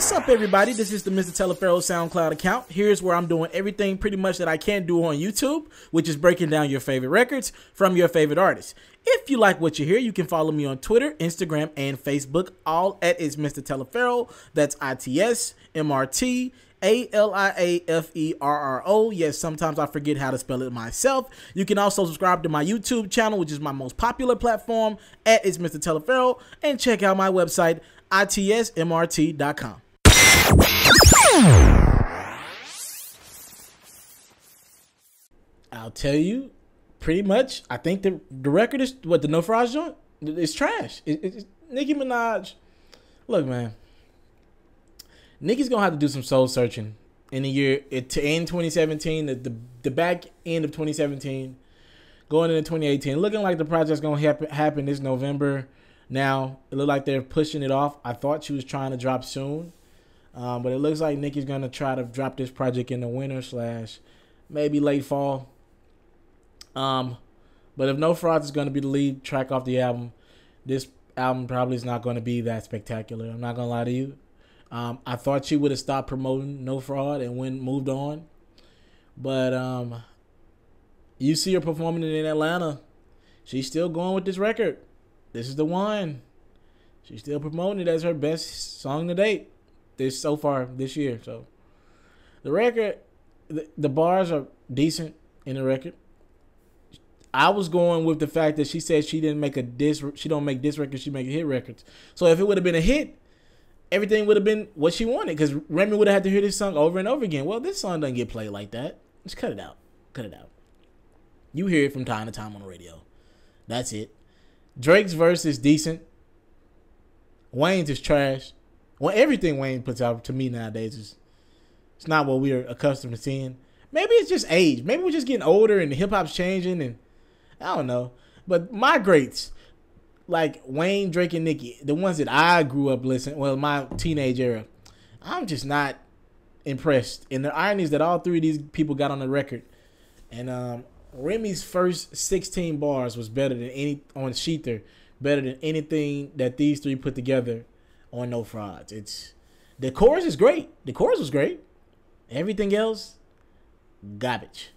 What's up, everybody? This is the Mr. Taliaferro SoundCloud account. Here's where I'm doing everything pretty much that I can do on YouTube, which is breaking down your favorite records from your favorite artists. If you like what you hear, you can follow me on Twitter, Instagram, and Facebook, all at is Mr. Taliaferro. That's I T S M R T A L I A F E R R O. Yes, sometimes I forget how to spell it myself. You can also subscribe to my YouTube channel, which is my most popular platform, at is Mr. Taliaferro, and check out my website, itsmrt.com. I'll tell you, pretty much. I think the the record is what the No Frauds joint. It's trash. It, it, Nicki Minaj. Look, man. Nicki's gonna have to do some soul searching in the year it, to end 2017, the, the the back end of 2017, going into 2018. Looking like the project's gonna happen happen this November. Now it looked like they're pushing it off. I thought she was trying to drop soon, um, but it looks like Nicki's gonna try to drop this project in the winter slash maybe late fall. Um, but if No Frauds is gonna be the lead track off the album, this album probably is not gonna be that spectacular. I'm not gonna lie to you. Um, I thought she would have stopped promoting No Fraud and went moved on, but um, you see her performing it in Atlanta. She's still going with this record. This is the one. She's still promoting it as her best song to date. This so far this year. So the record, the, the bars are decent in the record. I was going with the fact that she said she didn't make a diss. She don't make diss records. She make hit records. So if it would have been a hit, everything would have been what she wanted. Because Remy would have had to hear this song over and over again. Well, this song doesn't get played like that. Just cut it out. Cut it out. You hear it from time to time on the radio. That's it. Drake's verse is decent. Wayne's is trash. Well, everything Wayne puts out to me nowadays is it's not what we're accustomed to seeing. Maybe it's just age. Maybe we're just getting older and hip hop's changing and I don't know. But my greats, like Wayne, Drake, and Nicki, the ones that I grew up listening, well, my teenage era, I'm just not impressed. And the irony is that all three of these people got on the record. And um, Remy's first 16 bars was better than any on shETHER, better than anything that these three put together on No Frauds. It's the chorus is great. The chorus was great. Everything else, garbage.